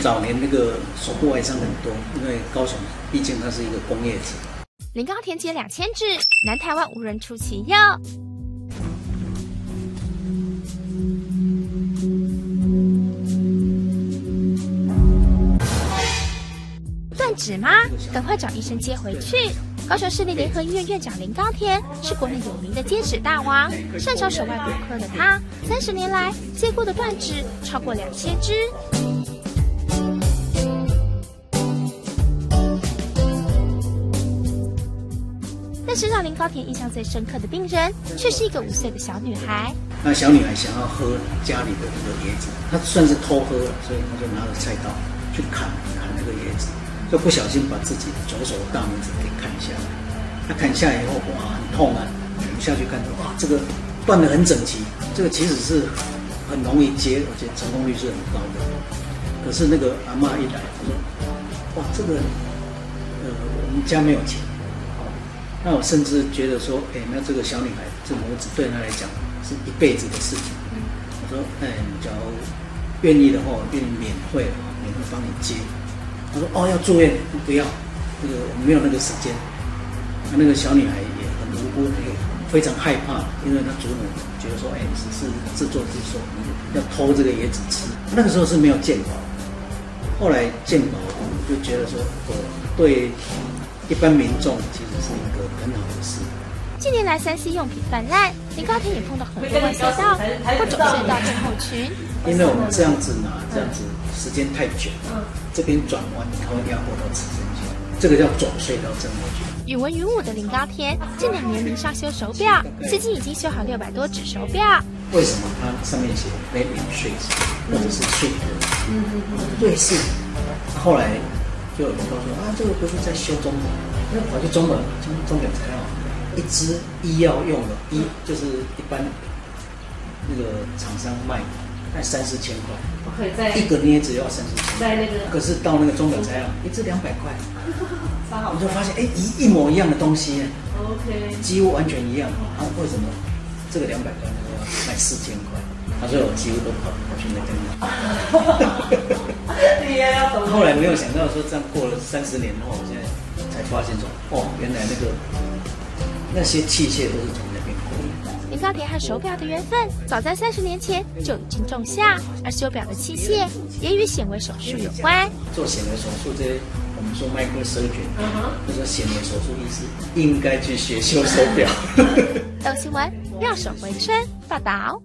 早年那个手部外伤很多，因为高雄毕竟它是一个工业城。林高田接两千只，南台湾无人出其右。断指吗？赶快找医生接回去。高雄市立联合医院院长林高田是国内有名的接指大王，擅长手外骨科的他，三十年来接过的断指超过两千只。但是让林高田印象最深刻的病人，却是一个五岁的小女孩。那小女孩想要喝家里的这个椰子，她算是偷喝了，所以她就拿着菜刀去砍砍那个椰子，就不小心把自己的左手大拇指给砍下来。她砍下来以后，哇，很痛啊！我们下去看到，哇，这个断得很整齐，这个其实是很容易接，而且成功率是很高的。可是那个阿妈一来，她说，哇，这个，呃，我们家没有钱。那我甚至觉得说，哎，那这个小女孩这母子对她来讲是一辈子的事情。我说，哎，假如愿意的话，我愿意免费，免费帮你接。他说，哦，要住院，不要，这个我没有那个时间。那那个小女孩也很无辜，也非常害怕，因为她祖母觉得说，哎，只是自作自受，要偷这个椰子吃。那个时候是没有健保，后来健保就觉得说，我对。一般民众其实是一个很好的事。近年来，三 C 用品泛滥，林高田也碰到很多弯隧道或走隧道症候群。因为我们这样子拿，这样子时间太久了，这边转弯它会压迫到齿神经，这个叫走隧道症候群。语文云武的林高田近两年迷上修手表，至今已经修好六百多只手表。为什么它上面写者是 Swiss？嗯嗯嗯，瑞士。后来。就有人告诉我啊，这个不是在修钟表，那跑去中本，钟钟表材料，一支医药用的，医就是一般那个厂商卖，卖三四千块，可以在一个镊子要三四千，在那个，可是到那个中本材料，一支两百块，我就发现哎，一一模一样的东西，OK，几乎完全一样，啊，为什么？这个两百块那个要卖四千块？他说我几乎都跑跑去那边。后来没有想到说，这样过了三十年后，现在才发现说，哦，原来那个那些器械都是从那边过来。林高田和手表的缘分，早在三十年前就已经种下，而修表的器械也与显微手术有关。做显微手术，这些我们说麦克收卷，就说显微手术医师应该去学修手表。邓新闻，妙手回春报道。